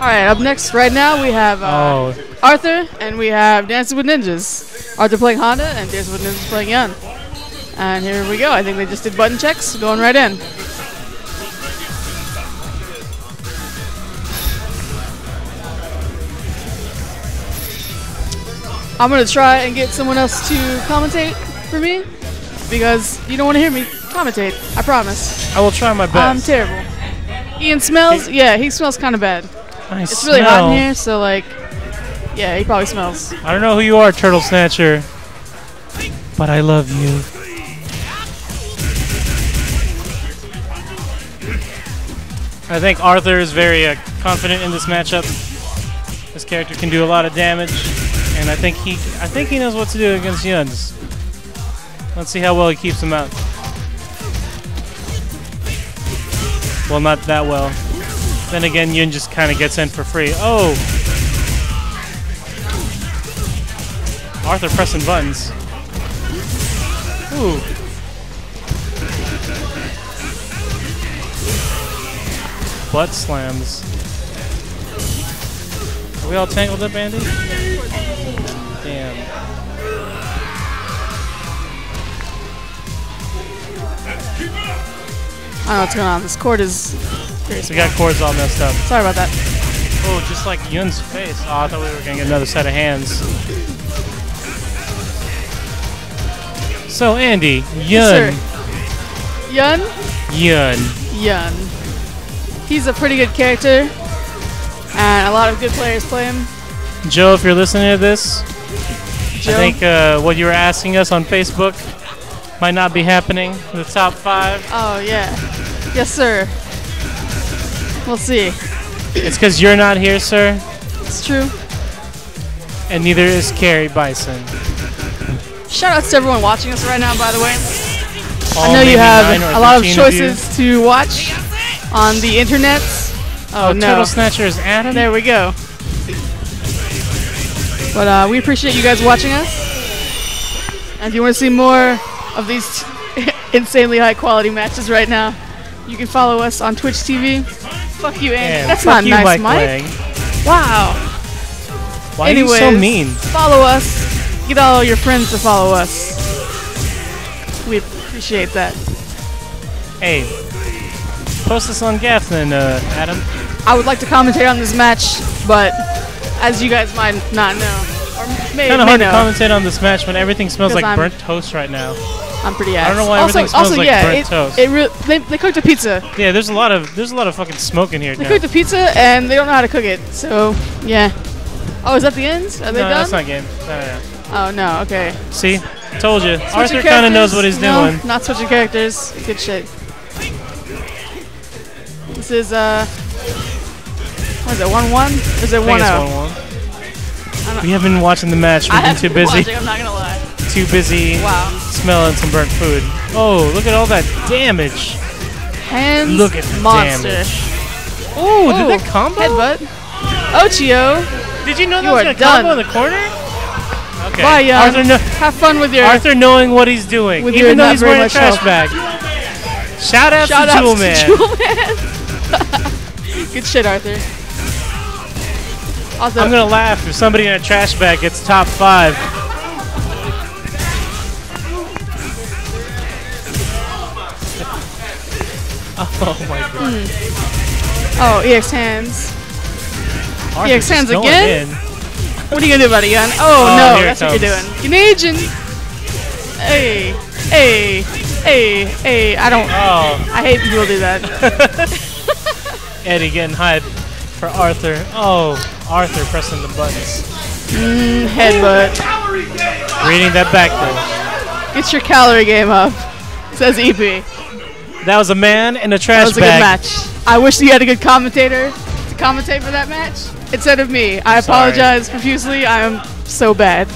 All right, up next right now we have uh, Oh. Arthur and we have Dancing with Ninjas. Arthur playing Honda and Dancing with Ninjas playing Yun. And here we go. I think they just did button checks, going right in. I'm gonna try and get someone else to commentate for me because you don't want to hear me commentate. I promise. I will try my best. I'm terrible. Ian smells. Yeah, he smells kind of bad. I It's really hot in here, so like, yeah, he probably smells. I don't know who you are, Turtle Snatcher, but I love you. I think Arthur is very uh, confident in this matchup. This character can do a lot of damage, and I think he, I think he knows what to do against Yuns. Let's see how well he keeps him out. Well, not that well. Then again, Yun just kind of gets in for free. Oh! Arthur pressing buttons. Ooh. Butt slams. Are we all tangled up, Andy? Damn. I don't know what's going on. This court is We got cords all messed up. Sorry about that. Oh, just like Yun's face. Oh, I thought we were gonna get another set of hands. So Andy, Yun, Yes, Yun? Yun. Yun. He's a pretty good character, and a lot of good players play him. Joe, if you're listening to this, Joe? I think uh, what you were asking us on Facebook might not be happening. The top five. Oh, yeah. Yes, sir. We'll see. It's because you're not here, sir, It's true. and neither is Carrie Bison. Shout outs to everyone watching us right now, by the way. All I know you have a lot of 13 you. choices to watch on the internet. Oh, Oh, no. Turtle Snatcher is Adam. There we go. But uh, we appreciate you guys watching us. And if you want to see more of these insanely high quality matches right now, you can follow us on Twitch TV. Fuck you, Andy. That's not you, nice, Mike Mike. Wow. Why Anyways, are you so mean? Follow us. Get all your friends to follow us. We appreciate that. Hey, post this on Gaff then, uh, Adam. I would like to commentate on this match, but as you guys might not know, or may, Kind of hard know, to commentate on this match when everything smells like I'm- burnt toast right now. I'm pretty ass. I don't know why also, everything smells also, like yeah, burnt it, toast. It re- they, they cooked a pizza. Yeah, there's a lot of there's a lot of fucking smoke in here They now. cooked a pizza and they don't know how to cook it. So yeah. Oh, is that the end? Are they no, done? that's not game. No, no, no. oh no. Okay. See, told you. Switching Arthur kind of knows what he's No, doing. Not switching characters. Good shit. This is uh. What is it? One one? Is it I one zero? one one. We haven't been watching the match. We've been too busy. watching, I'm not gonna lie. Too busy Wow. Smelling some burnt food. Oh, look at all that damage. Hands. Look at the monster. damage. Oh, did Ooh, that oh, combo? Headbutt. Oh, Oicho. Did you know that You was gonna done. combo in the corner? Okay. Bye, Jan. Arthur, kno- Have fun with your. Arthur knowing what he's doing, With even though he's wearing a trash help. bag. Shout out Shout to Jewel Man. Jewel Man. Good shit, Arthur. Also, I'm gonna laugh if somebody in a trash bag gets top five. oh my god. oh, EX hands. Arthur's EX hands again? in. What are you gonna do about it, Jan? Oh, Oh, no, that's what you're doing. Canadian. Hey, hey, hey, hey. I don't. Oh, I hate people do that. Eddie getting hyped for Arthur. Oh, Arthur pressing the buttons. Mm, headbutt. Reading that back there. Get your calorie game up. Says EP. That was a man in a trash. bag. That was a bag. good match. I wish you had a good commentator to commentate for that match instead of me. I sorry. apologize profusely. I am so bad.